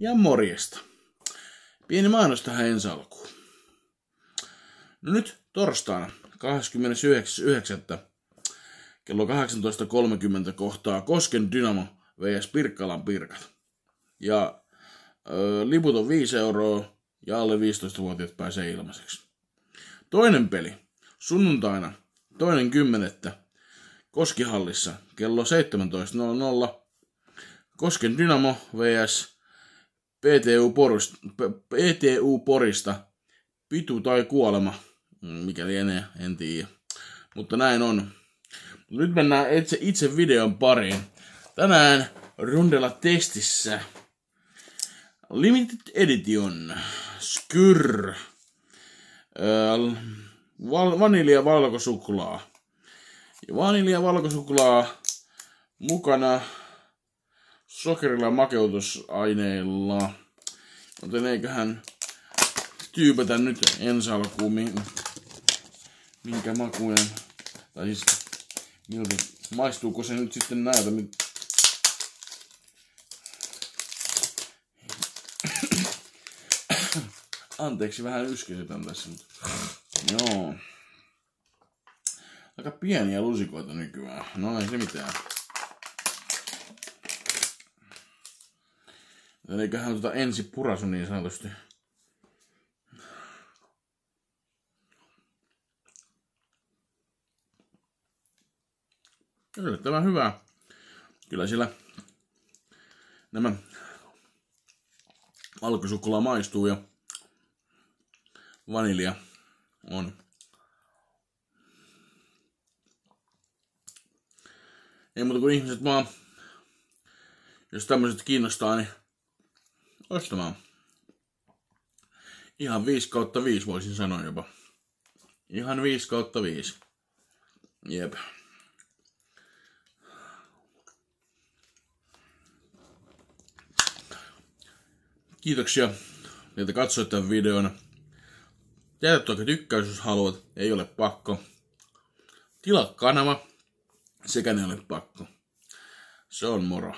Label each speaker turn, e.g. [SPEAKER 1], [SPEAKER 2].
[SPEAKER 1] ja morjesta. Pieni mainos tähän ensi alkuun. No nyt torstaina 29.9. kello 18.30 kohtaa Kosken Dynamo vs. Pirkkalan Pirkat. Ja ö, liput on 5 euroa ja alle 15-vuotiaat pääsee ilmaiseksi. Toinen peli sunnuntaina toinen kymmenettä Koskihallissa kello 17.00 Kosken Dynamo vs. PTU Porista, PTU Porista Pitu tai kuolema, mikäli enää, en tiedä. Mutta näin on. Nyt mennään itse, itse videon pariin. Tänään Rundella testissä Limited Edition Skyr vanilja valkosuklaa. Vanilja valkosuklaa mukana sokerilla makeutusaineilla. Joten eiköhän tyypätä nyt ensi alkuun, minkä makuinen, tai siis miltä, maistuuko se nyt sitten näitä. Anteeksi, vähän yskäsytän tässä. Mutta... Joo. Aika pieniä lusikoita nykyään. No ei se mitään. Eiköhän tuota ensi purasu niin sanotusti. Yllättävän hyvä. Kyllä siellä nämä valkosuklaa maistuu ja vanilja on. Ei muuta kuin ihmiset vaan, jos tämmöiset kiinnostaa, niin ostamaan. Ihan 5 kautta 5 voisin sanoa jopa. Ihan 5 kautta 5. Jep. Kiitoksia, että katsoit tämän videon. Jätä toki tykkäys, jos haluat. Ei ole pakko. Tilaa kanava. Sekä ne ole pakko. Se on moro.